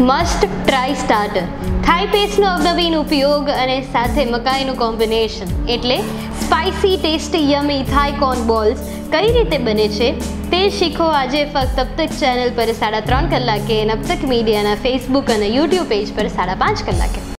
Must try starter થાઈ પેસ્ટનો અવનવીન ઉપયોગ અને સાથે મકાઈનું કોમ્બિનેશન એટલે spicy tasty yummy Thai corn balls કઈ રીતે બને છે તે શીખો આજે ફક્ત અબતક ચેનલ પર સાડા ત્રણ કલાકે અને અબતક મીડિયાના ફેસબુક અને યુટ્યુબ પેજ પર સાડા પાંચ કલાકે.